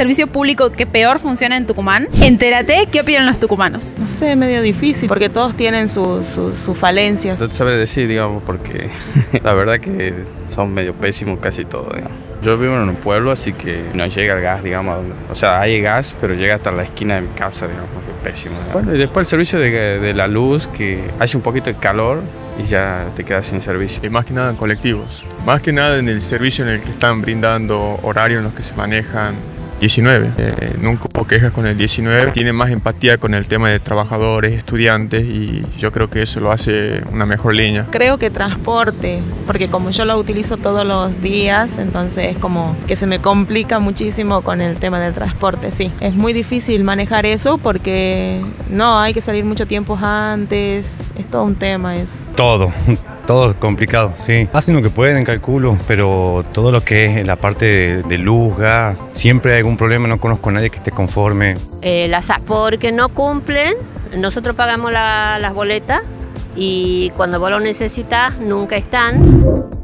servicio público que peor funciona en Tucumán? Entérate qué opinan los tucumanos. No sé, medio difícil, porque todos tienen sus su, su falencias. No te sabré decir, digamos, porque la verdad que son medio pésimos casi todo, digamos. Yo vivo en un pueblo, así que no llega el gas, digamos. O sea, hay gas, pero llega hasta la esquina de mi casa, digamos, que es pésimo. Bueno, y después el servicio de, de la luz, que hace un poquito de calor y ya te quedas sin servicio. Y más que nada en colectivos. Más que nada en el servicio en el que están brindando horarios en los que se manejan 19. Eh, nunca hubo quejas con el 19. Tiene más empatía con el tema de trabajadores, estudiantes y yo creo que eso lo hace una mejor línea. Creo que transporte, porque como yo lo utilizo todos los días, entonces es como que se me complica muchísimo con el tema del transporte, sí. Es muy difícil manejar eso porque no, hay que salir mucho tiempo antes, es todo un tema. Es... Todo, todo complicado, sí. Hacen lo que pueden, calculo, pero todo lo que es la parte de, de luz, gas, siempre hay algún problema, no conozco a nadie que esté conforme. Eh, las, porque no cumplen, nosotros pagamos la, las boletas y cuando vos lo necesitas nunca están.